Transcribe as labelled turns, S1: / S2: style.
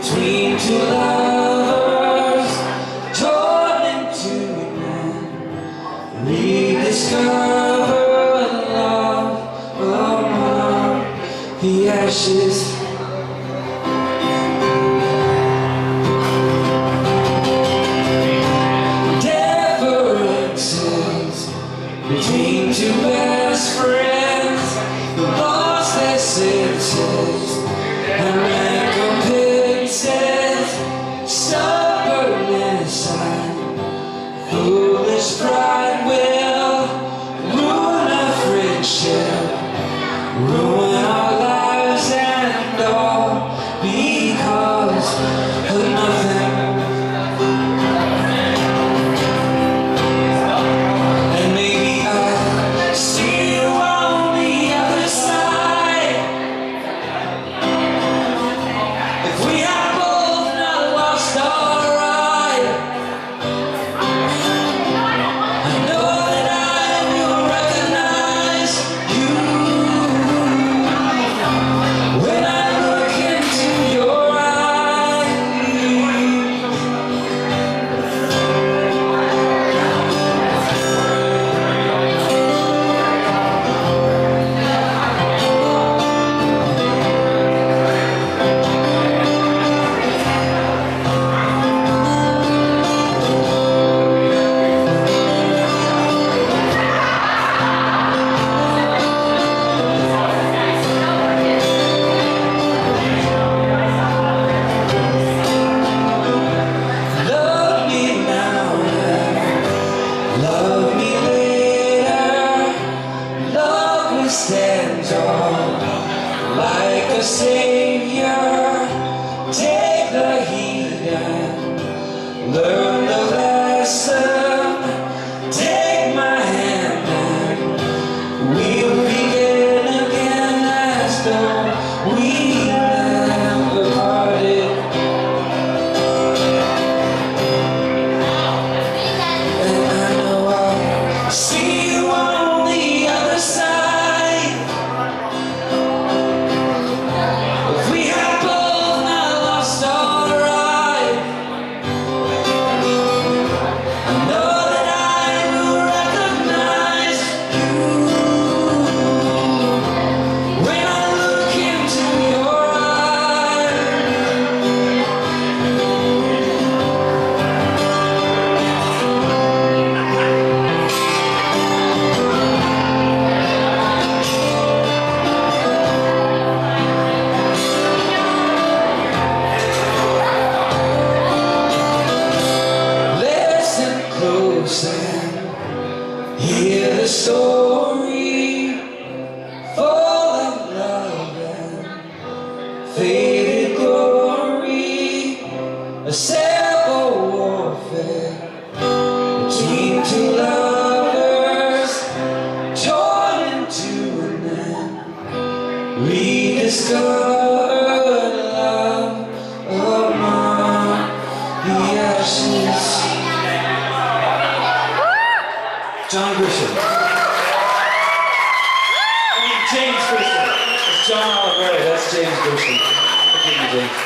S1: between two lovers torn into man rediscover love among the ashes foolish pride will ruin a friendship ruin Love stand tall like a savior. Take the heat and learn the story full of love and faded glory, a civil warfare between two lovers torn into an end. Rediscover love among the ashes. John Grisham. James Grisham. It's John Oliver. That's James Grisham. Forgive me, James.